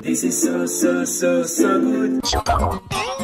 This is so, so, so, so good.